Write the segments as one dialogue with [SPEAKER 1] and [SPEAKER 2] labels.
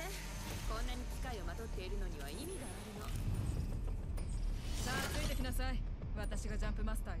[SPEAKER 1] せこんなに機械
[SPEAKER 2] をまとって
[SPEAKER 3] いるのには意味
[SPEAKER 2] がある
[SPEAKER 3] の。さあつ
[SPEAKER 2] いてきなさ
[SPEAKER 1] い。私がジャ
[SPEAKER 3] ンプマ
[SPEAKER 1] スター
[SPEAKER 4] よ。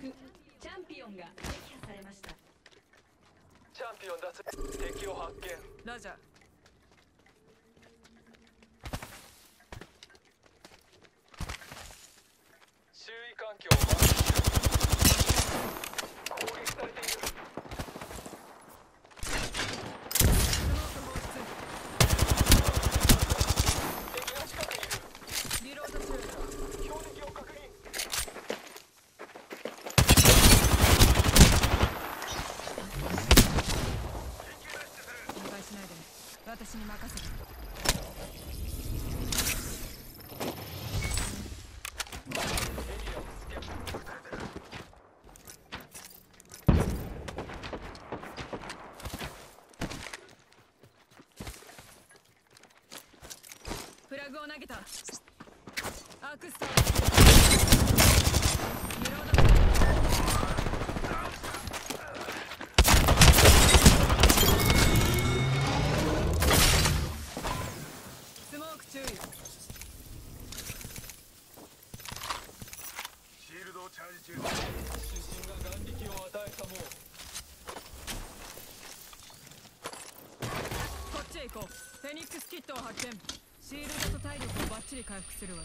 [SPEAKER 4] チャンピオンが撃破されました。
[SPEAKER 3] チャンピオン脱敵を発見。
[SPEAKER 1] ラジャー。グを投げた。アクスタするわ。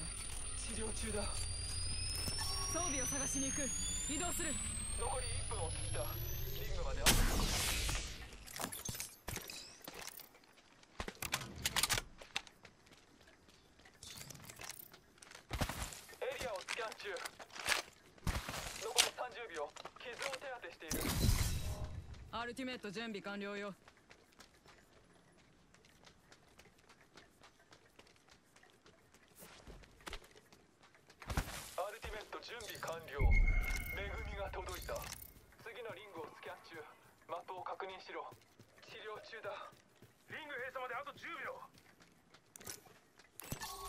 [SPEAKER 3] 治療中だ。
[SPEAKER 1] 装備を探しに行く。移動する。
[SPEAKER 3] 残り1分を切った。リングまであと。ア
[SPEAKER 1] ルティメット準備完了よ。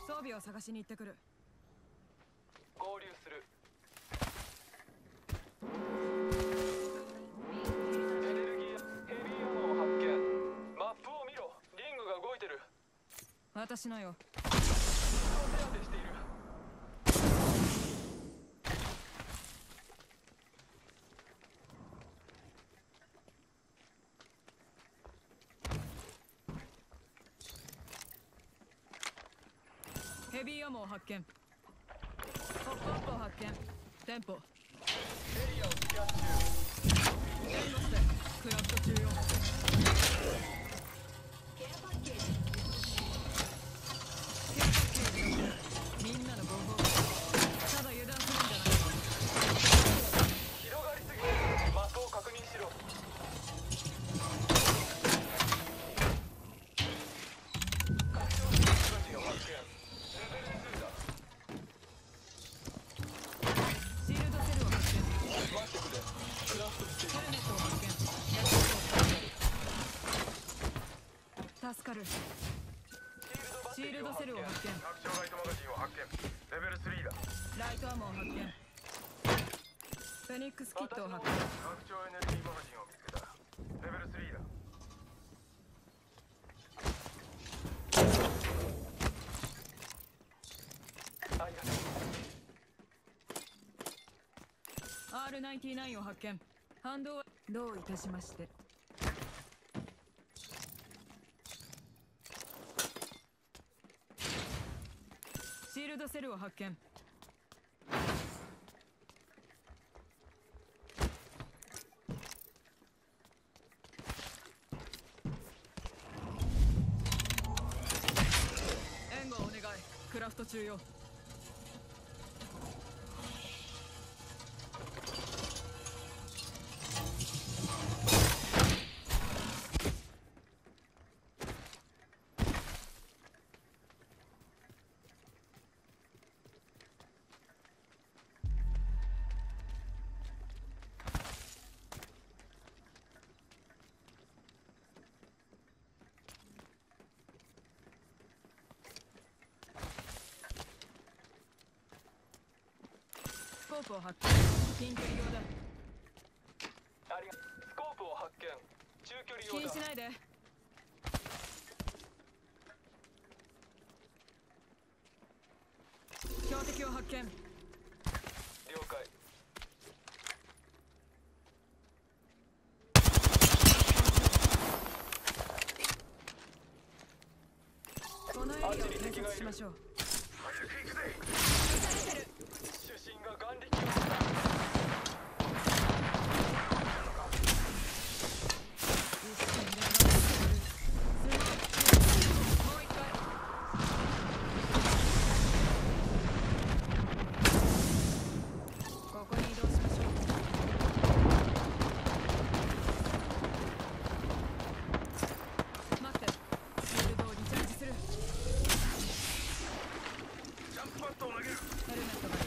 [SPEAKER 1] 装備を探しに行ってくる。
[SPEAKER 3] 合流する。エネルギーヘビーアを発見。マップを見ろ。リングが動いてる。
[SPEAKER 1] 私のよ。ヘビーアモを発見。ポップアップを発見店舗ラ
[SPEAKER 2] イト
[SPEAKER 1] アモン発見フェニックスキットを発見
[SPEAKER 2] 拡張エネルギーマガジンを見つけたレベル3だ
[SPEAKER 3] ありがとう
[SPEAKER 1] R99 を発見反動はどういたしましてシールドセルを発見援護をお願いクラフト中よ。コープを発見。近距離用だ
[SPEAKER 3] ありがスコープを発見。中距離
[SPEAKER 1] 気に
[SPEAKER 3] 用だ
[SPEAKER 1] しないで。標的を発見
[SPEAKER 3] 了解
[SPEAKER 1] このエリアを偵察しましょう
[SPEAKER 2] 早く行くぜ
[SPEAKER 3] 主審が眼力をした
[SPEAKER 1] 一瞬で上がってくるスモークもう一回ここに移動しましょう待ってシールドをリチャージする
[SPEAKER 2] ジャンプパッドを投げる
[SPEAKER 1] ヘルメットがいる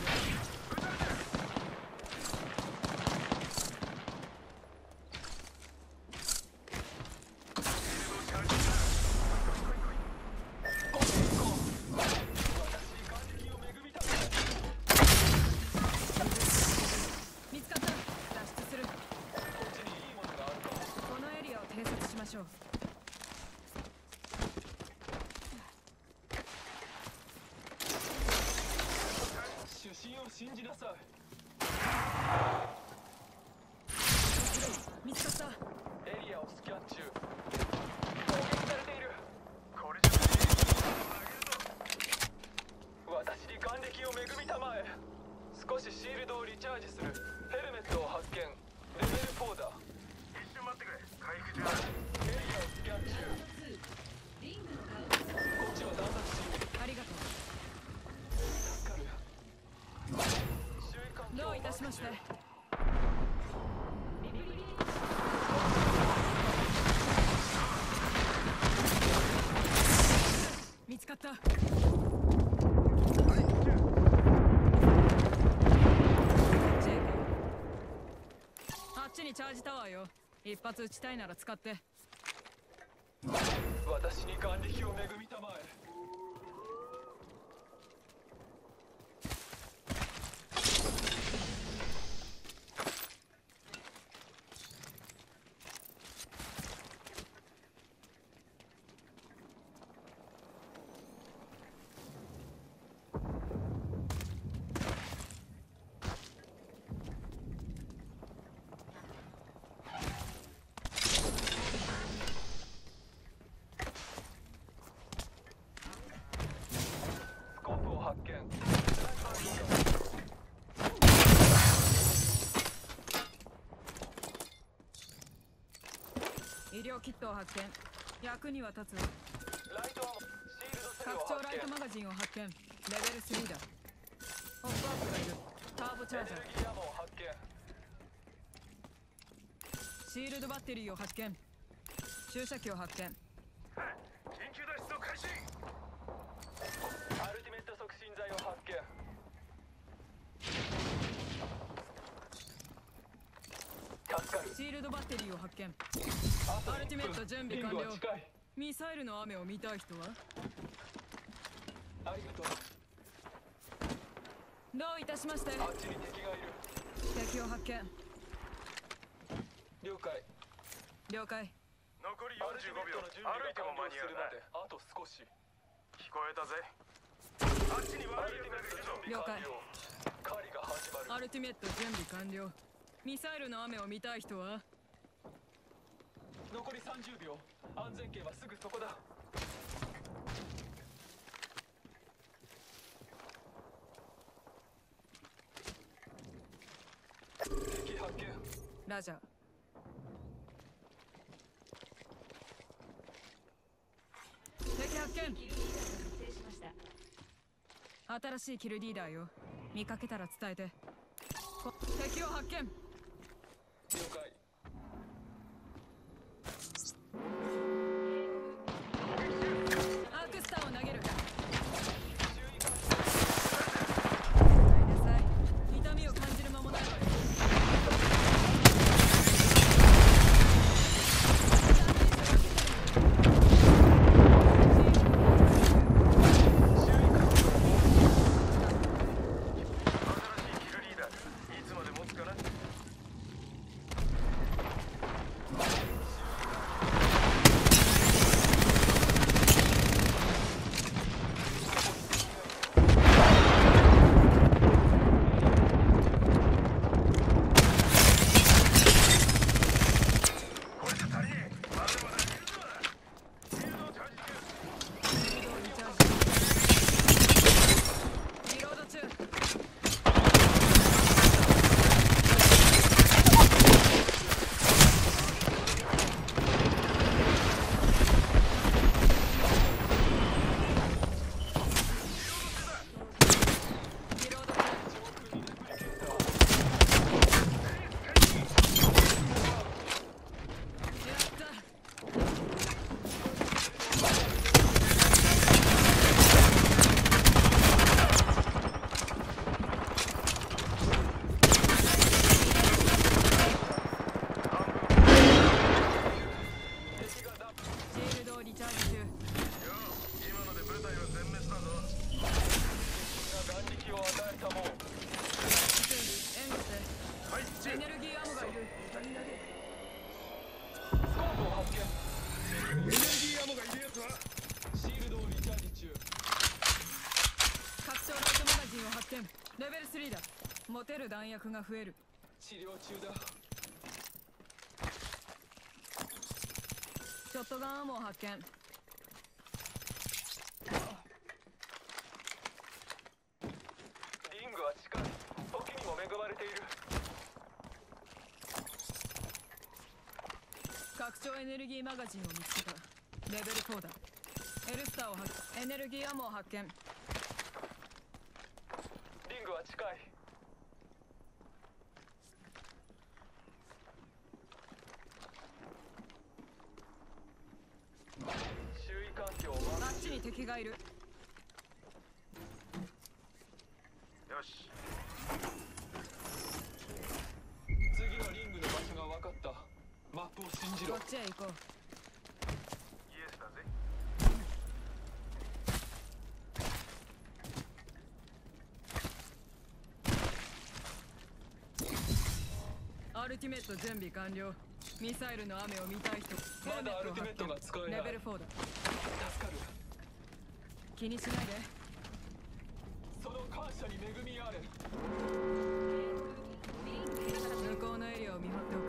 [SPEAKER 1] 見つかった脱出する
[SPEAKER 3] こっちにいいものがあるかも
[SPEAKER 1] このエリアを偵察しましょう。
[SPEAKER 3] 主審を信じなさい
[SPEAKER 1] 見つかった
[SPEAKER 3] エリアをスキャン中攻撃されている
[SPEAKER 2] これじゃ足りね
[SPEAKER 3] 私に眼力を恵みたまえ少しシールドをリチャージするヘルメットを発見レベル4だ
[SPEAKER 2] え一瞬待ってくれ回復中だ
[SPEAKER 3] エリアをスキャン中
[SPEAKER 4] リングの顔
[SPEAKER 3] こっちは断殺し
[SPEAKER 1] ありがと
[SPEAKER 3] 助かる周囲環境を
[SPEAKER 1] うどういたしまして。見つかった。あっちにチャージタワーよ。一発撃ちたいなら使って。
[SPEAKER 3] 私に眼力を恵みたまえスコープを発見
[SPEAKER 1] キットを発見。役には立つ。わ
[SPEAKER 3] ライト
[SPEAKER 1] 拡張ライトマガジンを発見。レベル3だ。ホップアップがいる。ターボチャージャ
[SPEAKER 3] エネルギーアモを発見。
[SPEAKER 1] ーシールドバッテリーを発見。注射器を発見
[SPEAKER 2] 緊急脱出を開始
[SPEAKER 3] アルティメット促進剤を発見助かる
[SPEAKER 1] シールドバッテリーを発見。アルティメット準備完了。ミサイルの雨を見たい人は？
[SPEAKER 3] ありがとう。
[SPEAKER 1] どういたしまして？
[SPEAKER 3] あっちに敵がいる。
[SPEAKER 1] 敵を発見。
[SPEAKER 3] 了解。
[SPEAKER 1] 了解。
[SPEAKER 2] 残り
[SPEAKER 3] アルティメットの準備が
[SPEAKER 2] 45秒歩いても間
[SPEAKER 3] 完
[SPEAKER 2] に合う
[SPEAKER 3] あと少し。
[SPEAKER 2] 聞こえたぜ。あっちに
[SPEAKER 3] ア
[SPEAKER 2] 悪い
[SPEAKER 3] ルティメット
[SPEAKER 2] やつがいるぞ
[SPEAKER 3] 準備完了狩りが始まる。
[SPEAKER 1] アルティメット準備完了ミサイルの雨を見たい人は？
[SPEAKER 3] 残り30秒。安全圏はすぐそこだ。敵発見。
[SPEAKER 1] ラジャー。敵発見。新しいキルリーダーよ。見かけたら伝えて。こ敵を発見
[SPEAKER 3] が
[SPEAKER 1] 増える。
[SPEAKER 3] 治療中だ。
[SPEAKER 1] ショットガンアモを発見。
[SPEAKER 3] リングは近い。時にも恵まれている。
[SPEAKER 1] 拡張エネルギーマガジンを見つけた。レベル4だ。エルスターを発エネルギーアモを発見
[SPEAKER 3] リングは近い周囲環境は
[SPEAKER 1] あっちに敵がいる
[SPEAKER 2] よし。
[SPEAKER 3] 次のリングの場所が分かった。マップを信じろ。
[SPEAKER 1] こっちへ行こう。
[SPEAKER 2] イエスだぜ。
[SPEAKER 1] アルティメット準備完了。ミサイルの雨を見たい人。
[SPEAKER 3] まだアルティメットが使えない。
[SPEAKER 1] レベル4だ。
[SPEAKER 3] 助かる。
[SPEAKER 1] 気にしないで
[SPEAKER 3] 恵みあれ
[SPEAKER 1] 向こうのエリアを見張っておく。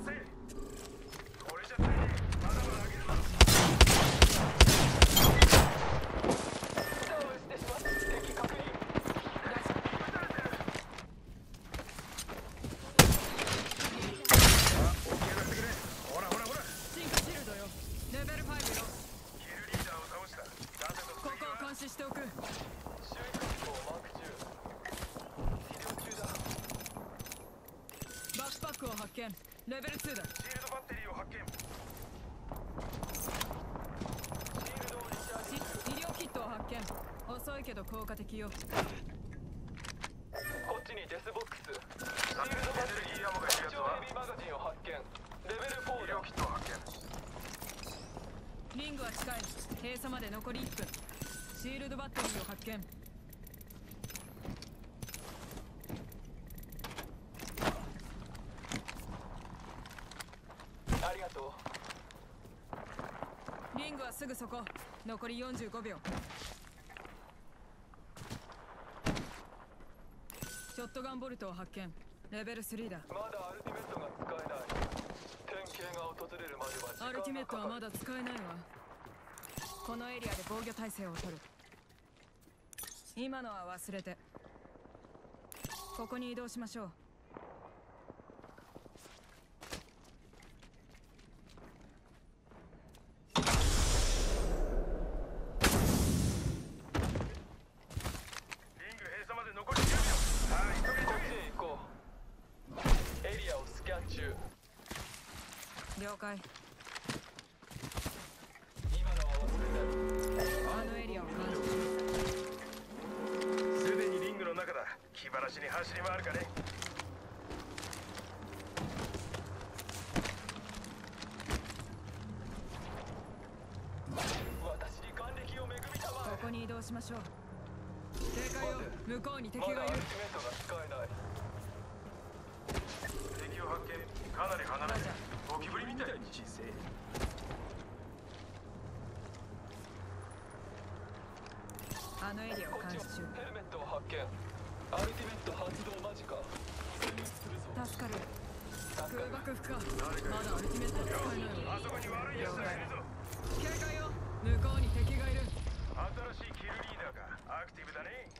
[SPEAKER 2] Avancez こ
[SPEAKER 3] っちにデスボックス。シールドバッテリー
[SPEAKER 2] アモがいるやつは
[SPEAKER 3] マガジンを発見レベル4だ
[SPEAKER 2] 医療キット発見
[SPEAKER 1] リングは近い。閉鎖まで残り1分。シールドバッテリーを発見。
[SPEAKER 3] ありがとう。
[SPEAKER 1] リングはすぐそこ。残り45秒ショットガンボルトを発見。レベル3だ。
[SPEAKER 3] まだアルティメットが使えない。典型が訪れるまでは時間が
[SPEAKER 1] アルティメットはま
[SPEAKER 3] だ
[SPEAKER 1] だ使えないわ。このエリアで防御態勢を取る。今のは忘れて。ここに移動しましょう
[SPEAKER 2] リング閉鎖まで残り10秒さあ急げ
[SPEAKER 3] こっ
[SPEAKER 2] 急げ
[SPEAKER 3] ちへ行こうエリアをスキャン中
[SPEAKER 1] 了解
[SPEAKER 3] 今のは忘れて
[SPEAKER 1] あのエリアを監視
[SPEAKER 2] すでにリングの中だ。気晴らしに走り回るかね。
[SPEAKER 3] 私に眼力を恵みたま
[SPEAKER 1] ここに移動しましょう。警戒よ向こうに敵
[SPEAKER 3] まだアル
[SPEAKER 1] がいる
[SPEAKER 3] ティメットが使えない。
[SPEAKER 2] 敵を発見。かなり離れて。るゴキブリみたいに小せえ
[SPEAKER 1] あのエリアを監視中。
[SPEAKER 3] ヘルメットを発見。アルティメット発動間近。すぐする。ぞ
[SPEAKER 1] 助かる。
[SPEAKER 3] 助かる
[SPEAKER 1] 空爆不可まだアルティメットは使えないわ
[SPEAKER 2] あそこに。悪い奴らがいるぞ
[SPEAKER 1] 警戒よ。向こうに敵がいる。
[SPEAKER 2] 新しいキルリーダーか。アクティブだね。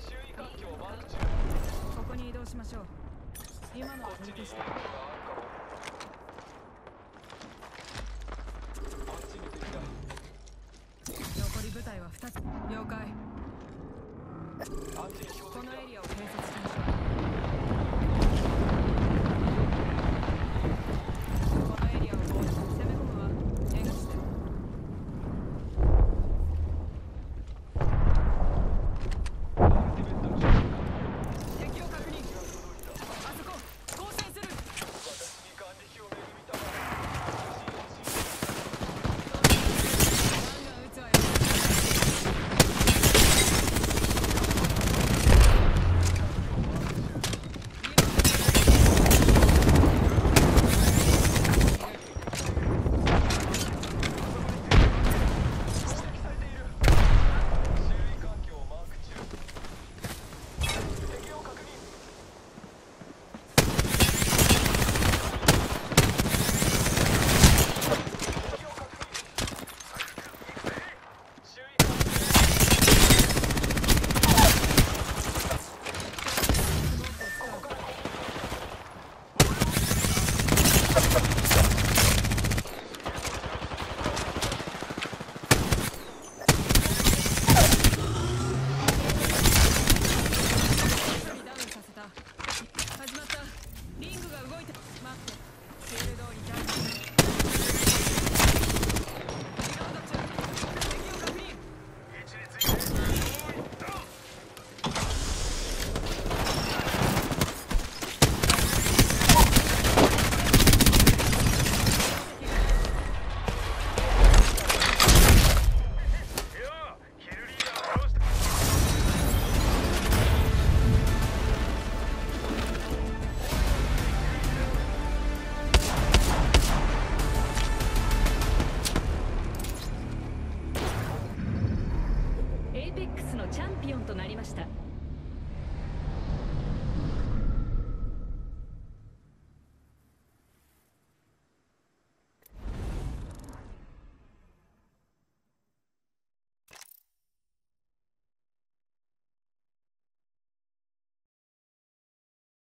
[SPEAKER 3] 周囲環境をマーク中
[SPEAKER 1] ここに移動しましょう残り部隊は2つ。了解。このエリアを偵察